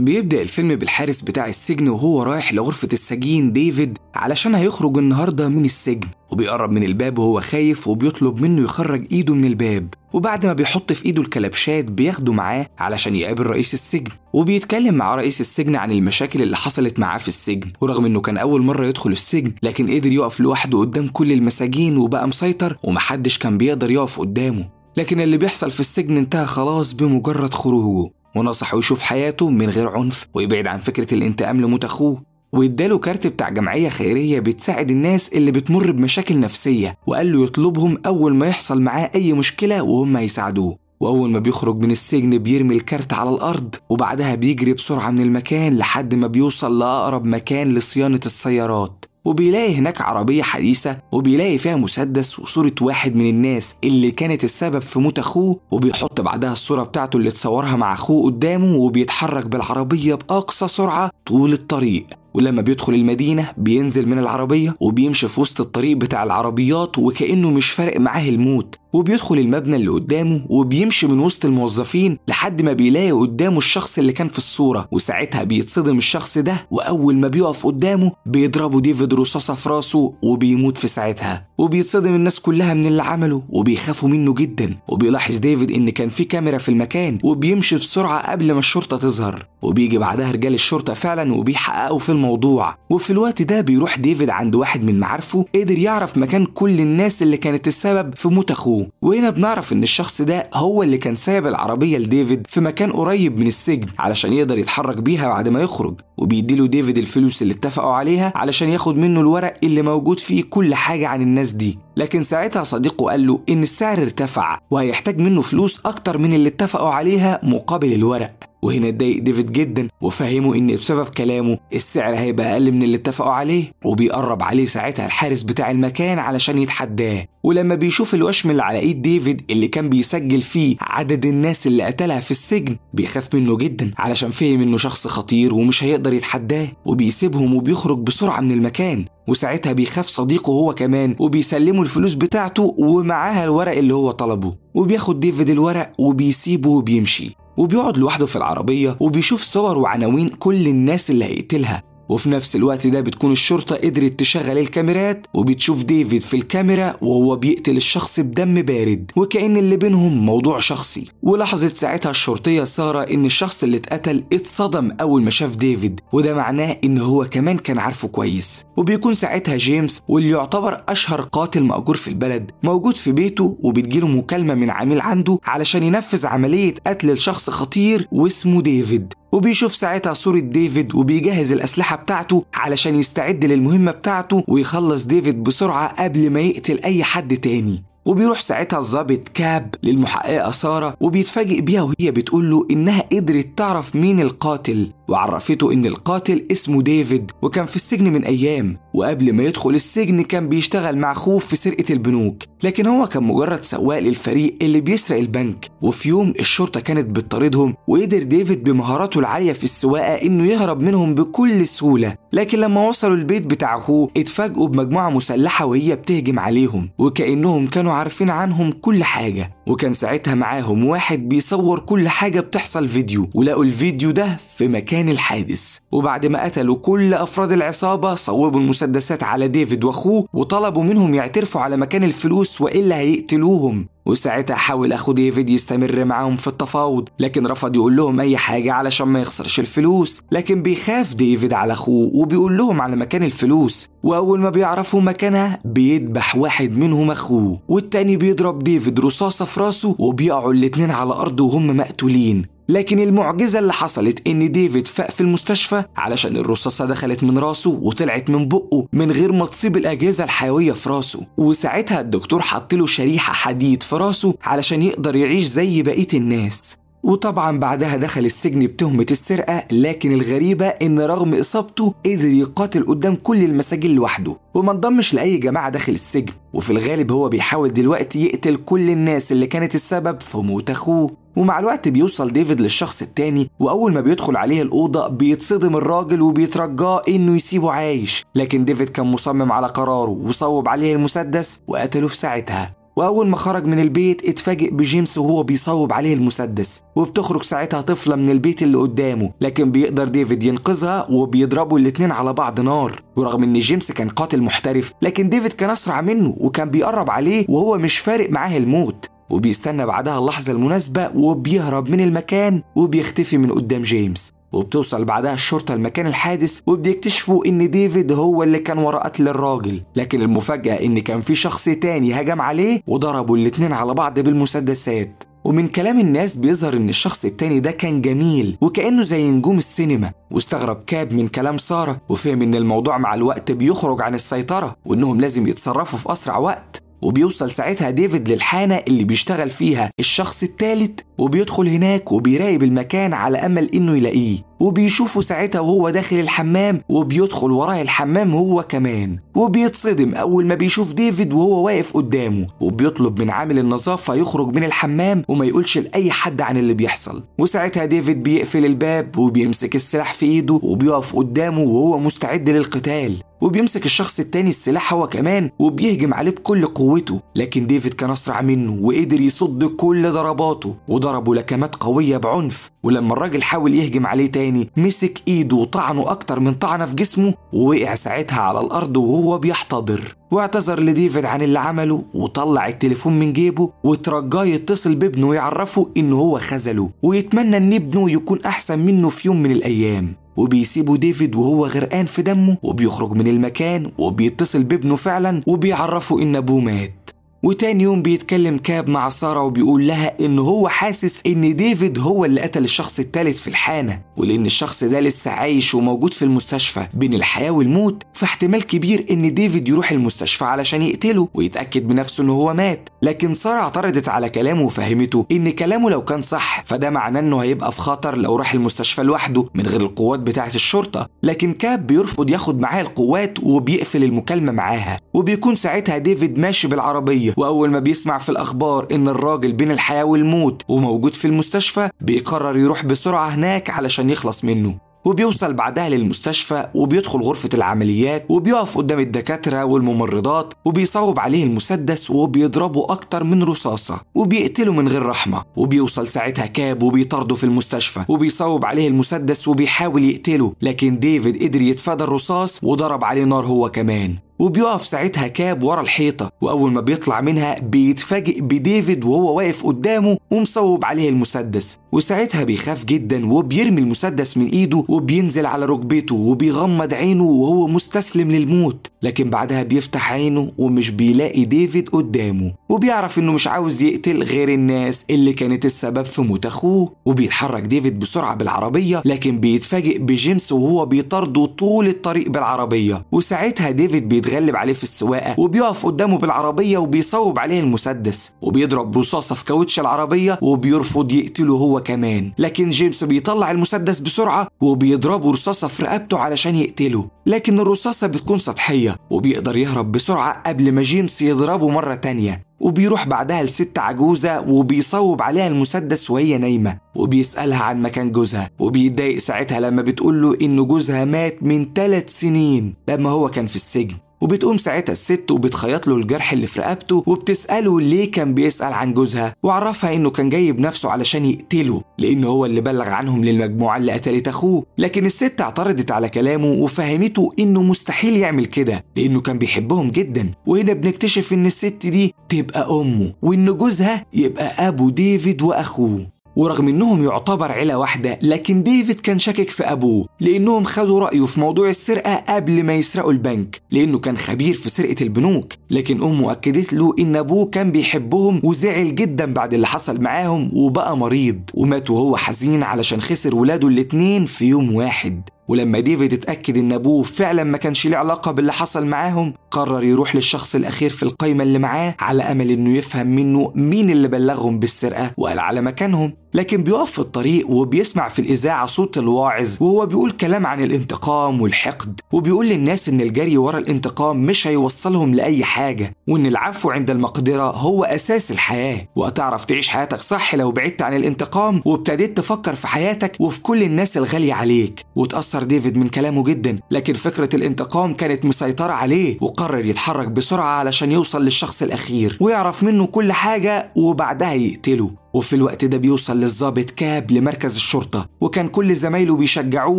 بيبدأ الفيلم بالحارس بتاع السجن وهو رايح لغرفة السجين ديفيد علشان هيخرج النهاردة من السجن. وبيقرب من الباب وهو خايف وبيطلب منه يخرج إيده من الباب. وبعد ما بيحط في إيده الكلبشات بياخده معاه علشان يقابل رئيس السجن. وبيتكلم مع رئيس السجن عن المشاكل اللي حصلت معاه في السجن. ورغم إنه كان أول مرة يدخل السجن لكن قدر يقف لوحده قدام كل المساجين وبقى مسيطر ومحدش كان بيقدر يقف قدامه. لكن اللي بيحصل في السجن انتهى خلاص بمجرد خروجه. ونصحه يشوف حياته من غير عنف ويبعد عن فكرة الانتقام لموت أخوه. واداله كارت بتاع جمعية خيرية بتساعد الناس اللي بتمر بمشاكل نفسية وقال له يطلبهم أول ما يحصل معاه أي مشكلة وهم يساعدوه وأول ما بيخرج من السجن بيرمي الكارت على الأرض وبعدها بيجري بسرعة من المكان لحد ما بيوصل لأقرب مكان لصيانة السيارات. وبيلاقي هناك عربية حديثة وبيلاقي فيها مسدس وصورة واحد من الناس اللي كانت السبب في موت أخوه وبيحط بعدها الصورة بتاعته اللي اتصورها مع أخوه قدامه وبيتحرك بالعربية بأقصى سرعة طول الطريق. ولما بيدخل المدينة بينزل من العربية وبيمشي في وسط الطريق بتاع العربيات وكأنه مش فارق معاه الموت. وبيدخل المبنى اللي قدامه وبيمشي من وسط الموظفين لحد ما بيلاقي قدامه الشخص اللي كان في الصورة. وساعتها بيتصدم الشخص ده وأول ما بيقف قدامه بيضربه ديفيد رصاصة في راسه وبيموت في ساعتها. وبيتصدم الناس كلها من اللي عمله وبيخافوا منه جدا وبيلاحظ ديفيد إن كان في كاميرا في المكان وبيمشي بسرعة قبل ما الشرطة تظهر. وبيجي بعدها رجال الشرطة فعلا وبيحققوا في الموضوع. وفي الوقت ده بيروح ديفيد عند واحد من معارفه قدر يعرف مكان كل الناس اللي كانت السبب في موت أخوه. وهنا بنعرف إن الشخص ده هو اللي كان سايب العربية لديفيد في مكان قريب من السجن علشان يقدر يتحرك بيها بعد ما يخرج. وبيديله ديفيد الفلوس اللي اتفقوا عليها علشان ياخد منه الورق اللي موجود فيه كل حاجة عن الناس دي لكن ساعتها صديقه قال له إن السعر ارتفع وهيحتاج منه فلوس أكتر من اللي اتفقوا عليها مقابل الورق. وهنا اتضايق ديفيد جدا وفهمه إن بسبب كلامه السعر هيبقى أقل من اللي اتفقوا عليه وبيقرب عليه ساعتها الحارس بتاع المكان علشان يتحداه. ولما بيشوف الوشم اللي على إيد ديفيد اللي كان بيسجل فيه عدد الناس اللي قتلها في السجن بيخاف منه جدا علشان فهم إنه شخص خطير ومش هيقدر يتحداه. وبيسيبهم وبيخرج بسرعة من المكان. وساعتها بيخاف صديقه هو كمان وبيسلمه الفلوس بتاعته ومعاها الورق اللي هو طلبه. وبياخد ديفيد الورق وبيسيبه وبيمشي. وبيقعد لوحده في العربية وبيشوف صور وعناوين كل الناس اللي هيقتلها. وفي نفس الوقت ده بتكون الشرطة قدرت تشغل الكاميرات وبتشوف ديفيد في الكاميرا وهو بيقتل الشخص بدم بارد وكأن اللي بينهم موضوع شخصي. ولاحظت ساعتها الشرطية سارة إن الشخص اللي اتقتل اتصدم أول ما شاف ديفيد وده معناه إن هو كمان كان عارفه كويس. وبيكون ساعتها جيمس واللي يعتبر أشهر قاتل مأجور في البلد موجود في بيته وبتجيله مكالمة من عميل عنده علشان ينفذ عملية قتل لشخص خطير واسمه ديفيد. وبيشوف ساعتها صورة ديفيد وبيجهز الأسلحة بتاعته علشان يستعد للمهمة بتاعته ويخلص ديفيد بسرعة قبل ما يقتل أي حد تاني. وبيروح ساعتها الظابط كاب للمحققة سارة وبيتفاجئ بيها وهي بتقول له إنها قدرت تعرف مين القاتل وعرفته إن القاتل اسمه ديفيد وكان في السجن من أيام وقبل ما يدخل السجن كان بيشتغل مع أخوه في سرقة البنوك لكن هو كان مجرد سواق للفريق اللي بيسرق البنك وفي يوم الشرطة كانت بتطاردهم وقدر ديفيد بمهاراته العالية في السواقة إنه يهرب منهم بكل سهولة لكن لما وصلوا البيت بتاع أخوه اتفاجئوا بمجموعة مسلحة وهي بتهجم عليهم وكأنهم كانوا عارفين عنهم كل حاجة وكان ساعتها معاهم واحد بيصور كل حاجة بتحصل فيديو ولقوا الفيديو ده في مكان الحادث. وبعد ما قتلوا كل أفراد العصابة صوبوا المسدسات على ديفيد وأخوه وطلبوا منهم يعترفوا على مكان الفلوس وإلا هيقتلوهم. وساعتها حاول اخو ديفيد يستمر معاهم في التفاوض لكن رفض يقول لهم أي حاجة علشان ما يخسرش الفلوس. لكن بيخاف ديفيد على أخوه وبيقول لهم على مكان الفلوس وأول ما بيعرفوا مكانها بيذبح واحد منهم أخوه والتاني بيضرب ديفيد رصاصة في راسه وبيقعوا الاتنين على الأرض وهم مقتولين. لكن المعجزة اللي حصلت إن ديفيد فاق في المستشفى علشان الرصاصة دخلت من راسه وطلعت من بقه من غير ما تصيب الأجهزة الحيوية في راسه. وساعتها الدكتور حط له شريحة حديد في راسه علشان يقدر يعيش زي بقية الناس. وطبعا بعدها دخل السجن بتهمة السرقة لكن الغريبة إن رغم إصابته قدر يقاتل قدام كل المساجين لوحده. وما انضمش لأي جماعة داخل السجن. وفي الغالب هو بيحاول دلوقتي يقتل كل الناس اللي كانت السبب في موت أخوه. ومع الوقت بيوصل ديفيد للشخص التاني وأول ما بيدخل عليه الأوضة بيتصدم الراجل وبيترجاه إنه يسيبه عايش. لكن ديفيد كان مصمم على قراره وصوب عليه المسدس وقتله في ساعتها. وأول ما خرج من البيت اتفاجئ بجيمس وهو بيصوب عليه المسدس وبتخرج ساعتها طفلة من البيت اللي قدامه لكن بيقدر ديفيد ينقذها وبيضربوا الاتنين على بعض نار. ورغم إن جيمس كان قاتل محترف لكن ديفيد كان أسرع منه وكان بيقرب عليه وهو مش فارق معاه الموت. وبيستنى بعدها اللحظة المناسبة وبيهرب من المكان وبيختفي من قدام جيمس. وبتوصل بعدها الشرطة لمكان الحادث وبيكتشفوا إن ديفيد هو اللي كان ورا قتل الراجل. لكن المفاجأة إن كان في شخص تاني هجم عليه وضربوا الاتنين على بعض بالمسدسات. ومن كلام الناس بيظهر إن الشخص التاني ده كان جميل وكأنه زي نجوم السينما. واستغرب كاب من كلام سارة وفهم إن الموضوع مع الوقت بيخرج عن السيطرة وإنهم لازم يتصرفوا في أسرع وقت. وبيوصل ساعتها ديفيد للحانة اللي بيشتغل فيها الشخص التالت وبيدخل هناك وبيراقب المكان على أمل إنه يلاقيه. وبيشوفه ساعتها وهو داخل الحمام وبيدخل وراه الحمام هو كمان. وبيتصدم أول ما بيشوف ديفيد وهو واقف قدامه. وبيطلب من عامل النظافة يخرج من الحمام وما يقولش لأي حد عن اللي بيحصل. وساعتها ديفيد بيقفل الباب وبيمسك السلاح في إيده وبيقف قدامه وهو مستعد للقتال. وبيمسك الشخص التاني السلاح هو كمان وبيهجم عليه بكل قوته. لكن ديفيد كان أسرع منه وقدر يصد كل ضرباته. وضربه لكمات قوية بعنف ولما الراجل حاول يهجم عليه تاني مسك إيده وطعنه أكتر من طعنة في جسمه ووقع ساعتها على الأرض وهو بيحتضر. واعتذر لديفيد عن اللي عمله وطلع التليفون من جيبه وترجاه يتصل بابنه ويعرفه إنه هو خذله ويتمنى إن ابنه يكون أحسن منه في يوم من الأيام. وبيسيبوا ديفيد وهو غرقان في دمه وبيخرج من المكان وبيتصل بابنه فعلا وبيعرفه إن أبوه مات. وتاني يوم بيتكلم كاب مع سارة وبيقول لها إن هو حاسس إن ديفيد هو اللي قتل الشخص التالت في الحانة ولأن الشخص ده لسه عايش وموجود في المستشفى. بين الحياة والموت فاحتمال كبير إن ديفيد يروح المستشفى علشان يقتله ويتأكد بنفسه إن هو مات. لكن سارة اعترضت على كلامه وفهمته إن كلامه لو كان صح فده معناه إنه هيبقى في خطر لو راح المستشفى لوحده من غير القوات بتاعة الشرطة. لكن كاب بيرفض ياخد معاه القوات وبيقفل المكالمة معاها وبيكون ساعتها ديفيد ماشي بالعربية. وأول ما بيسمع في الأخبار إن الراجل بين الحياة والموت وموجود في المستشفى بيقرر يروح بسرعة هناك علشان يخلص منه. وبيوصل بعدها للمستشفى وبيدخل غرفة العمليات وبيقف قدام الدكاترة والممرضات وبيصوب عليه المسدس وبيضربه أكتر من رصاصة وبيقتله من غير رحمة. وبيوصل ساعتها كاب وبيطارده في المستشفى وبيصوب عليه المسدس وبيحاول يقتله لكن ديفيد قدر يتفادى الرصاص وضرب عليه نار هو كمان. وبيقف ساعتها كاب ورا الحيطة وأول ما بيطلع منها بيتفاجئ بديفيد وهو واقف قدامه ومصوب عليه المسدس. وساعتها بيخاف جدا وبيرمي المسدس من إيده وبينزل على ركبته وبيغمض عينه وهو مستسلم للموت. لكن بعدها بيفتح عينه ومش بيلاقي ديفيد قدامه. وبيعرف إنه مش عاوز يقتل غير الناس اللي كانت السبب في موت أخوه. وبيتحرك ديفيد بسرعة بالعربية لكن بيتفاجئ بجيمس وهو بيطارده طول الطريق بالعربية. وساعتها ديفيد بيتغير بيتغلب عليه في السواقة وبيقف قدامه بالعربية وبيصوب عليه المسدس وبيضرب رصاصة في كاوتش العربية وبيرفض يقتله هو كمان. لكن جيمس بيطلع المسدس بسرعة وبيضربه رصاصة في رقبته علشان يقتله. لكن الرصاصة بتكون سطحية وبيقدر يهرب بسرعة قبل ما جيمس يضربه مرة تانية. وبيروح بعدها لست عجوزة وبيصوب عليها المسدس وهي نايمة وبيسألها عن مكان جوزها وبيتضايق ساعتها لما بتقول له إن جوزها مات من ثلاث سنين لما هو كان في السجن. وبتقوم ساعتها الست وبتخيط له الجرح اللي في رقبته وبتسأله ليه كان بيسأل عن جوزها وعرفها إنه كان جاي بنفسه علشان يقتله لأنه هو اللي بلغ عنهم للمجموعة اللي قتلت أخوه. لكن الست اعترضت على كلامه وفهمته إنه مستحيل يعمل كده لأنه كان بيحبهم جدا. وهنا بنكتشف إن الست دي تبقى أمه وإن جوزها يبقى أبو ديفيد وأخوه. ورغم إنهم يعتبر عيلة واحدة لكن ديفيد كان شاكك في أبوه لأنهم خدوا رأيه في موضوع السرقة قبل ما يسرقوا البنك لأنه كان خبير في سرقة البنوك. لكن أمه أكدت له إن أبوه كان بيحبهم وزعل جدا بعد اللي حصل معاهم وبقى مريض. ومات وهو حزين علشان خسر ولاده الاتنين في يوم واحد. ولما ديفيد اتأكد إن أبوه فعلا ما كانش ليه علاقة باللي حصل معاهم قرر يروح للشخص الأخير في القايمة اللي معاه على أمل إنه يفهم منه مين اللي بلغهم بالسرقة وقال على مكانهم. لكن بيقف في الطريق وبيسمع في الإذاعة صوت الواعظ وهو بيقول كلام عن الانتقام والحقد وبيقول للناس إن الجري ورا الانتقام مش هيوصلهم لأي حاجة وإن العفو عند المقدرة هو أساس الحياة. وهتعرف تعيش حياتك صح لو بعدت عن الانتقام وابتديت تفكر في حياتك وفي كل الناس الغالية عليك. وتأثر ديفيد من كلامه جدا لكن فكرة الانتقام كانت مسيطرة عليه وقرر يتحرك بسرعة علشان يوصل للشخص الأخير ويعرف منه كل حاجة وبعدها يقتله. وفي الوقت ده بيوصل للظابط كاب لمركز الشرطة وكان كل زمايله بيشجعوه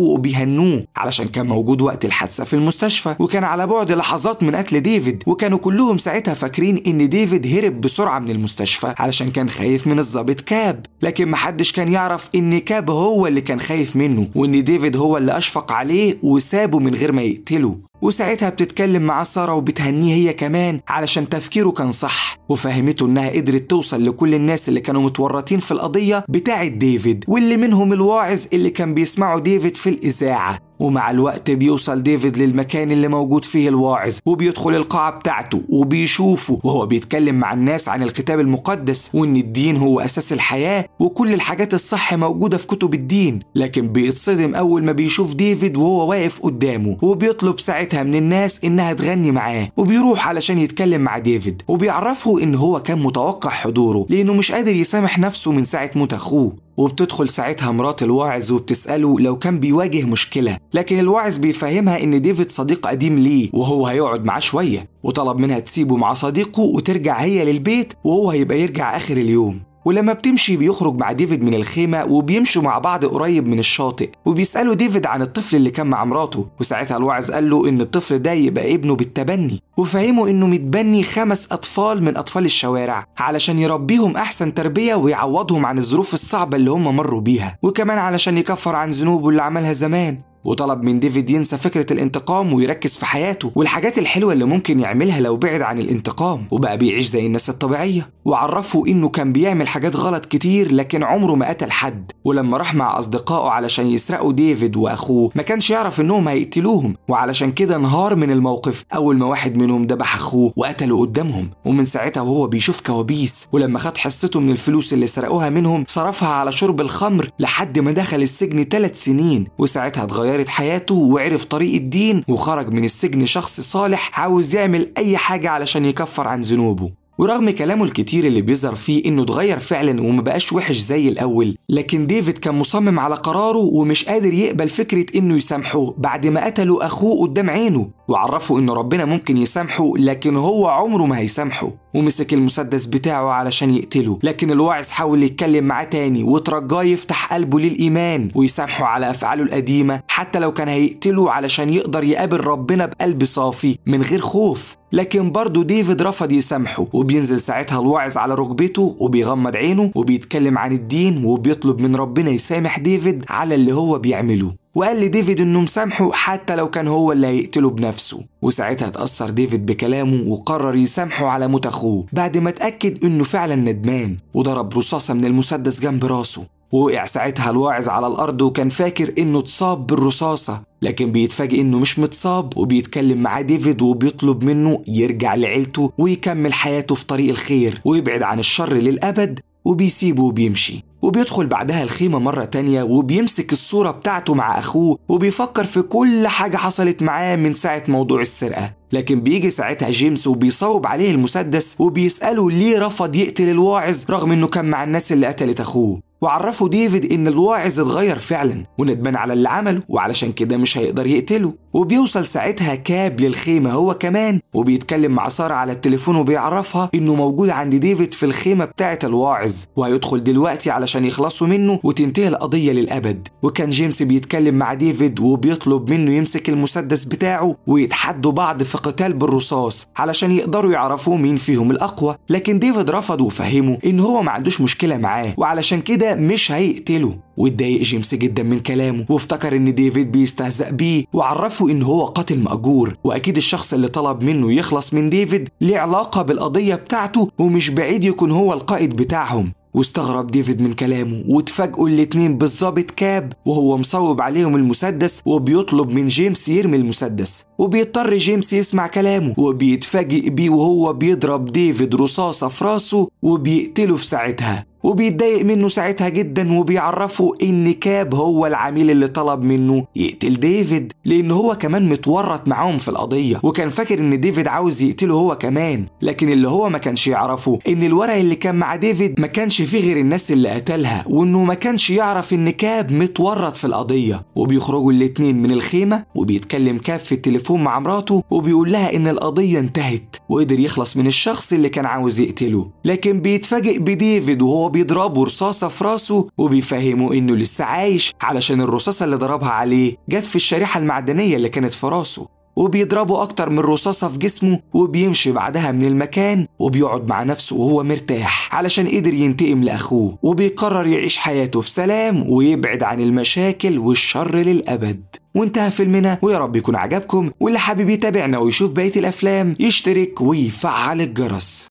وبيهنوه علشان كان موجود وقت الحادثة في المستشفى وكان على بعد لحظات من قتل ديفيد وكانوا كلهم ساعتها فاكرين إن ديفيد هرب بسرعة من المستشفى علشان كان خايف من الظابط كاب لكن محدش كان يعرف إن كاب هو اللي كان خايف منه وإن ديفيد هو اللي أشفق عليه وسابه من غير ما يقتله. وساعتها بتتكلم مع سارة وبتهنيه هي كمان علشان تفكيره كان صح وفهمته إنها قدرت توصل لكل الناس اللي كانوا متورطين في القضية بتاعة ديفيد واللي منهم الواعظ اللي كان بيسمعوا ديفيد في الإذاعة. ومع الوقت بيوصل ديفيد للمكان اللي موجود فيه الواعظ وبيدخل القاعة بتاعته وبيشوفه وهو بيتكلم مع الناس عن الكتاب المقدس وإن الدين هو أساس الحياة وكل الحاجات الصح موجودة في كتب الدين. لكن بيتصدم أول ما بيشوف ديفيد وهو واقف قدامه وبيطلب ساعتها من الناس إنها تغني معاه وبيروح علشان يتكلم مع ديفيد. وبيعرفه إن هو كان متوقع حضوره لأنه مش قادر يسامح نفسه من ساعة موت أخوه. وبتدخل ساعتها مرات الواعظ وبتسأله لو كان بيواجه مشكلة لكن الواعظ بيفهمها إن ديفيد صديق قديم ليه وهو هيقعد معاه شوية وطلب منها تسيبه مع صديقه وترجع هي للبيت وهو هيبقى يرجع آخر اليوم. ولما بتمشي بيخرج مع ديفيد من الخيمة وبيمشوا مع بعض قريب من الشاطئ وبيسألوا ديفيد عن الطفل اللي كان مع مراته وساعتها الواعظ قال له إن الطفل ده يبقى ابنه بالتبني وفهموا إنه متبني خمس أطفال من أطفال الشوارع علشان يربيهم أحسن تربية ويعوضهم عن الظروف الصعبة اللي هم مروا بيها وكمان علشان يكفر عن ذنوبه اللي عملها زمان. وطلب من ديفيد ينسى فكرة الانتقام ويركز في حياته والحاجات الحلوة اللي ممكن يعملها لو بعد عن الانتقام. وبقى بيعيش زي الناس الطبيعية. وعرفه إنه كان بيعمل حاجات غلط كتير لكن عمره ما قتل حد. ولما راح مع أصدقائه علشان يسرقوا ديفيد وأخوه ما كانش يعرف إنهم هيقتلوهم. وعلشان كده انهار من الموقف. أول ما واحد منهم ذبح أخوه وقتله قدامهم. ومن ساعتها وهو بيشوف كوابيس. ولما خد حصته من الفلوس اللي سرقوها منهم صرفها على شرب الخمر لحد ما دخل السجن ثلاث سنين. وساعتها اتغير اتغيرت حياته وعرف طريق الدين وخرج من السجن شخص صالح عاوز يعمل أي حاجة علشان يكفر عن ذنوبه. ورغم كلامه الكتير اللي بيظهر فيه إنه اتغير فعلا ومبقاش وحش زي الأول لكن ديفيد كان مصمم على قراره ومش قادر يقبل فكرة إنه يسامحه بعد ما قتلوا أخوه قدام عينه وعرفه إن ربنا ممكن يسامحه لكن هو عمره ما هيسامحه. ومسك المسدس بتاعه علشان يقتله. لكن الواعظ حاول يتكلم معاه تاني وترجاه يفتح قلبه للإيمان ويسامحه على أفعاله القديمة حتى لو كان هيقتله علشان يقدر يقابل ربنا بقلب صافي من غير خوف. لكن برضه ديفيد رفض يسامحه وبينزل ساعتها الواعظ على ركبته وبيغمض عينه وبيتكلم عن الدين وبيطلب من ربنا يسامح ديفيد على اللي هو بيعمله. وقال لديفيد إنه مسامحه حتى لو كان هو اللي هيقتله بنفسه. وساعتها اتأثر ديفيد بكلامه وقرر يسامحه على موت أخوه بعد ما اتأكد إنه فعلا ندمان وضرب رصاصة من المسدس جنب راسه. ووقع ساعتها الواعظ على الأرض وكان فاكر إنه اتصاب بالرصاصة لكن بيتفاجئ إنه مش متصاب وبيتكلم مع ديفيد وبيطلب منه يرجع لعيلته ويكمل حياته في طريق الخير ويبعد عن الشر للأبد وبيسيبه وبيمشي. وبيدخل بعدها الخيمة مرة تانية وبيمسك الصورة بتاعته مع أخوه وبيفكر في كل حاجة حصلت معاه من ساعة موضوع السرقة. لكن بيجي ساعتها جيمس وبيصوب عليه المسدس وبيسأله ليه رفض يقتل الواعظ رغم إنه كان مع الناس اللي قتلت أخوه. وعرفوا ديفيد إن الواعظ اتغير فعلا وندمان على اللي عمله وعلشان كده مش هيقدر يقتله. وبيوصل ساعتها كاب للخيمة هو كمان وبيتكلم مع سارة على التليفون وبيعرفها إنه موجود عند ديفيد في الخيمة بتاعة الواعظ. وهيدخل دلوقتي علشان يخلصوا منه وتنتهي القضية للأبد. وكان جيمس بيتكلم مع ديفيد وبيطلب منه يمسك المسدس بتاعه ويتحدوا بعض في قتال بالرصاص علشان يقدروا يعرفوا مين فيهم الأقوى لكن ديفيد رفض وفهمه إن هو ما عندوش مشكلة معاه وعلشان كده مش هيقتله. واتضايق جيمس جدا من كلامه وافتكر إن ديفيد بيستهزأ بيه وعرفه إن هو قاتل مأجور. وأكيد الشخص اللي طلب منه يخلص من ديفيد ليه علاقة بالقضية بتاعته ومش بعيد يكون هو القائد بتاعهم. واستغرب ديفيد من كلامه واتفاجئوا الاتنين بالظابط كاب وهو مصوب عليهم المسدس وبيطلب من جيمس يرمي المسدس وبيضطر جيمس يسمع كلامه وبيتفاجئ بيه وهو بيضرب ديفيد رصاصة في راسه وبيقتله في ساعتها. وبيتضايق منه ساعتها جدا وبيعرفه إن كاب هو العميل اللي طلب منه يقتل ديفيد لأن هو كمان متورط معاهم في القضية وكان فاكر إن ديفيد عاوز يقتله هو كمان لكن اللي هو ما كانش يعرفه إن الورق اللي كان مع ديفيد ما كانش فيه غير الناس اللي قتلها وإنه ما كانش يعرف إن كاب متورط في القضية. وبيخرجوا الاتنين من الخيمة وبيتكلم كاب في التليفون مع مراته وبيقول لها إن القضية انتهت وقدر يخلص من الشخص اللي كان عاوز يقتله. لكن بيتفاجئ بديفيد وهو بيضربه رصاصة في راسه وبيفهمه إنه لسه عايش علشان الرصاصة اللي ضربها عليه جت في الشريحة المعدنية اللي كانت في راسه. وبيضربه أكتر من رصاصة في جسمه وبيمشي بعدها من المكان وبيقعد مع نفسه وهو مرتاح علشان قدر ينتقم لأخوه. وبيقرر يعيش حياته في سلام ويبعد عن المشاكل والشر للأبد. وانتهى فيلمنا ويا رب يكون عجبكم واللي حابب يتابعنا ويشوف بقية الأفلام يشترك ويفعل الجرس.